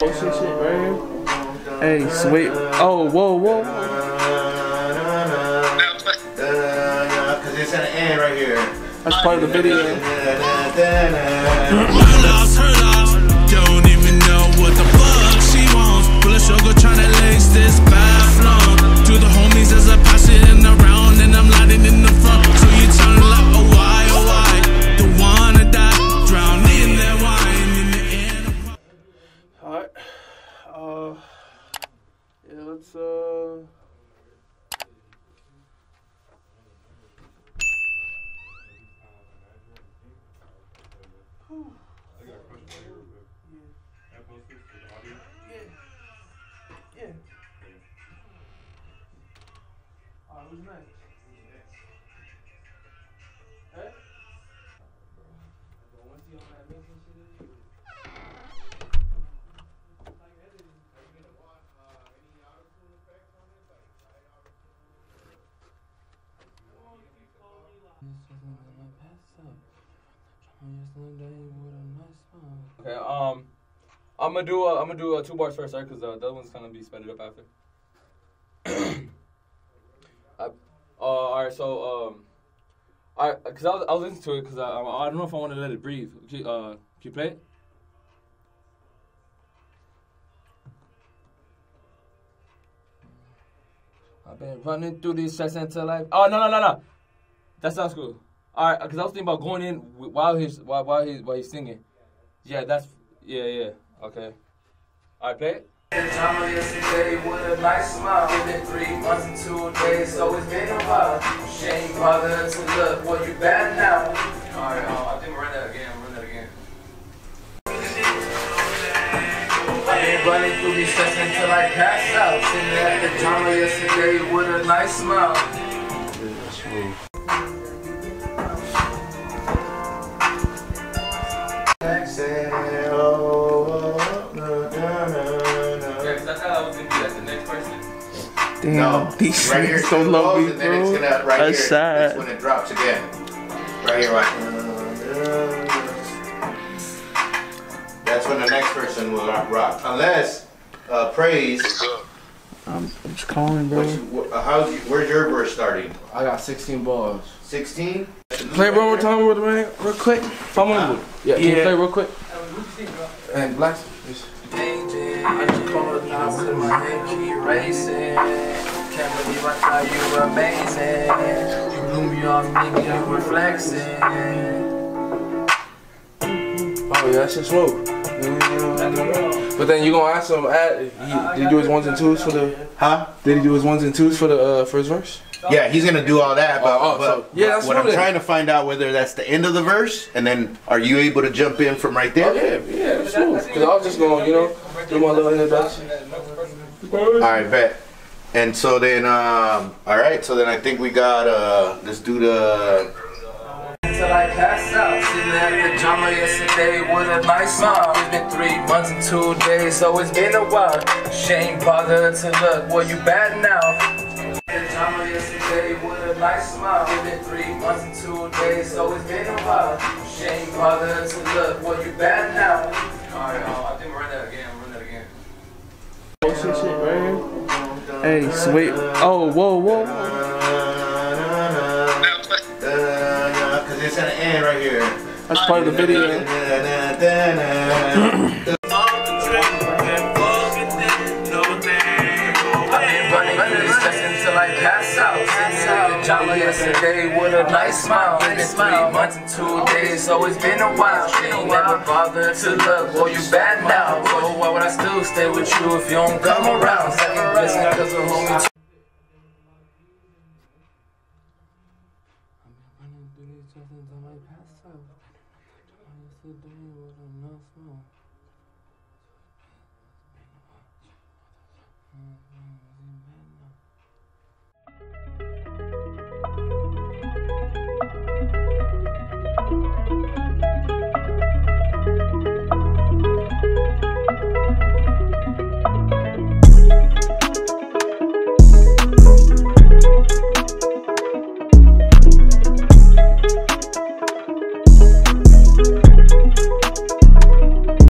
Hey, sweet. Oh, whoa, whoa. Cause it's gonna end right here. That's part of the video. Don't even know what the fuck she wants. Full sugar tryna lace this bad Who's next? Okay, um, I'm gonna do uh, I'm gonna do uh, two bars first, right? Cause uh, the other one's gonna be sped up after. I, uh, all right, so um, all right, cause I was, I was listening to it, cause I, I, I don't know if I want to let it breathe. Can, uh, can you play? I've been running through these stress until I. Oh no no no no, that sounds cool. All right, cause I was thinking about going in while he's while while he's while he's singing. Yeah, that's yeah yeah okay. All right, play it. Drama yesterday with a nice smile. It's been three months and two days, so it's been a while. She ain't bothered to look. Well, you bad now. All right, uh, I think we'll run that again. Run that again. I've been running through these steps until I pass out. Sitting at the drama yesterday with a nice smile. Yeah, Damn, No, these right here niggas it's don't gonna love close me, and then it's gonna right That's here. sad. That's when it drops again. Right here, right. That's when the next person will rock, rock. unless uh, praise. I'm, I'm just calling, bro. What you, wh- uh, how's you, where's your verse starting? I got 16 balls. 16. Play it one more time with man, real quick. If I'm on Yeah, can you Yeah. play real quick? And black. Changing. I just called now with my head keep racing. Can't believe I thought you were amazing. You blew me off, nigga, you were flexing. Oh yeah, that shit smooth. But then you gonna ask him, add, he, did he do his ones and twos for the? Huh? Did he do his ones and twos for the uh, for his verse? Yeah, he's gonna do all that, but, Oh, oh, but so- yeah, that's what I'm trying to find out whether that's the end of the verse, and then are you able to jump in from right Oh there? yeah, yeah, smooth. Cause I was just gonna, you know, do my little introduction. All right, bet. And so then, um, all right, so then I think we got uh, let's do the Until I pass out, sitting at the drama yesterday with a nice smile. It's been three months and two days, so it's been a while. She ain't bothered to look. Well, you bad now. The drama yesterday with a nice smile. It's been three months and two days, so it's been a while. She ain't bothered to look. Well, you bad now. All right, uh, I Hey, sweet. Oh, whoa, whoa. because it's gonna end right here. That's part of the video. Jolly yesterday with a nice smile. Been three months and two days, so it's been a while. She ain't never bothered to love, boy, you bad now. So why would I still stay with you if you don't come around? Second guessing cause a homie. I'm running through these dresses on my past self. I'm not doing what I'm.